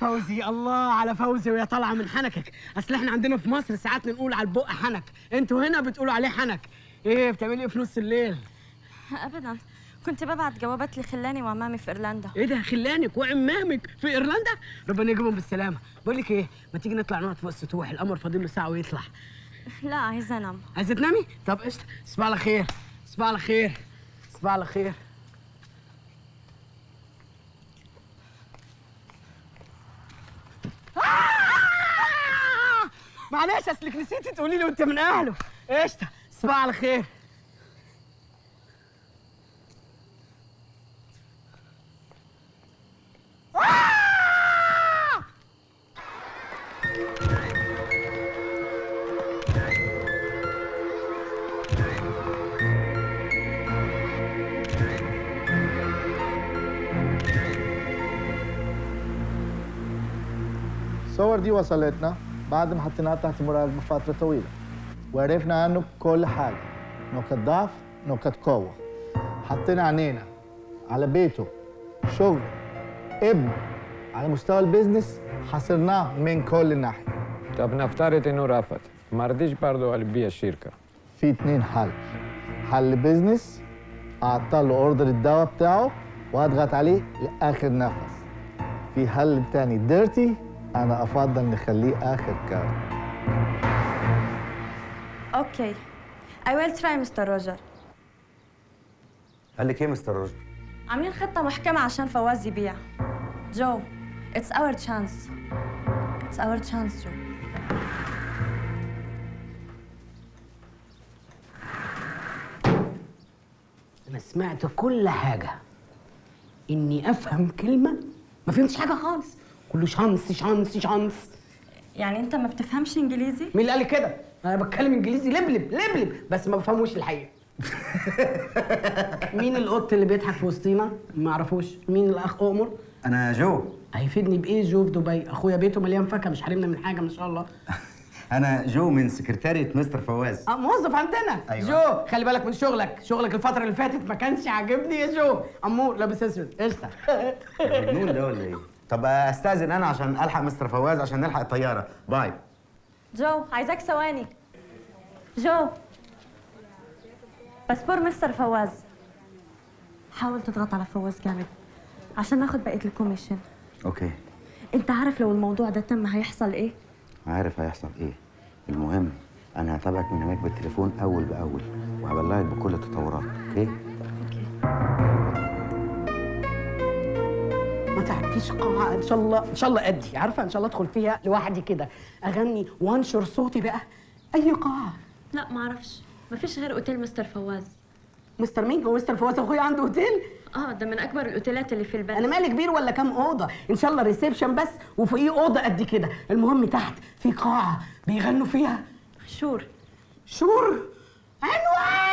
فوزي الله على فوزي ويا طالعه من حنكك. أصل إحنا عندنا في مصر ساعات نقول على البق حنك. أنتوا هنا بتقولوا عليه حنك. إيه بتعملي إيه في نص الليل؟ ابدا. كنت ببعت جوابات لخلاني وعمامي في إيرلندا. إيه ده خلانك وعمامك في إيرلندا؟ ربنا يجيبهم بالسلامة. بقول لك إيه ما تيجي نطلع نقعد فوق السطوح القمر فاضل له ساعة ويطلع. لا عايزة أنام. عايزة تنامي؟ طب قشطة. صباح على خير صباح على خير صباح على خير معلش اصلك نسيتي تقولي لي وانت من أهله قشطة صباح على خير آه! الصور دي وصلتنا بعد ما حطيناها تحت مراقبة فترة طويلة وعرفنا عنه كل حاجة نقط ضعف نقط قوة. حطينا عينينا على بيته شغل ابنه على مستوى ال business حصرناه من كل ناحية. طب نفترض إنه رفض ما رضيش برضه يبيع الشركة. في اتنين حل. حل business اعطى له order الدواء بتاعه وأضغط عليه لآخر نفس. في حل تاني dirty أنا أفضل نخليه آخر كارت okay. I will try mister روجر قال لك إيه مستر روجر؟ عاملين خطة محكمة عشان فواز يبيع. جو it's our chance. It's our chance جو. أنا سمعت كل حاجة. إني أفهم كلمة ما فهمتش حاجة خالص. كله chance chance chance. يعني انت ما بتفهمش انجليزي؟ مين اللي قال لي كده؟ أنا بتكلم انجليزي لبلب لبلب بس ما بفهموش الحقيقة. مين القط اللي بيضحك في وسطينا؟ ما اعرفوش. مين الأخ اؤمر أنا جو. هيفيدني بإيه جو في دبي؟ أخويا بيته مليان فاكهة مش حارمنا من حاجة ما شاء الله. أنا جو من سكرتارية مستر فواز. آه موظف عندنا. أيوة. جو خلي بالك من شغلك. شغلك الفترة اللي فاتت ما كانش عاجبني يا جو. أمور لابس أسود. قشطة. مجنون ده ولا إيه؟ طب استاذن أنا عشان الحق مستر فواز عشان نلحق الطيارة. باي. جو عايزاك ثواني. جو. باسبور مستر فواز. حاول تضغط على فواز جامد عشان ناخد بقية ال commission. okay. انت عارف لو الموضوع ده تم هيحصل إيه؟ عارف هيحصل إيه. المهم أنا هتابعك من هناك بالتليفون أول بأول وهبلغك بكل التطورات okay؟ ما تعرفيش قاعة. إن شاء الله إن شاء الله أدي. عارفة؟ إن شاء الله أدخل فيها لوحدي كده. أغني وانشر صوتي بقى. أي قاعة؟ لا معرفش مفيش غير أوتيل مستر فواز. مستر مين؟ هو مستر فواز أخويا عنده أوتيل؟ آه ده من أكبر الأوتيلات اللي في البلد. أنا مالي كبير ولا كام أوضة. إن شاء الله reception بس وفوقيه أوضة قد كده. المهم تحت في قاعة بيغنوا فيها. شور. شور؟ عنوان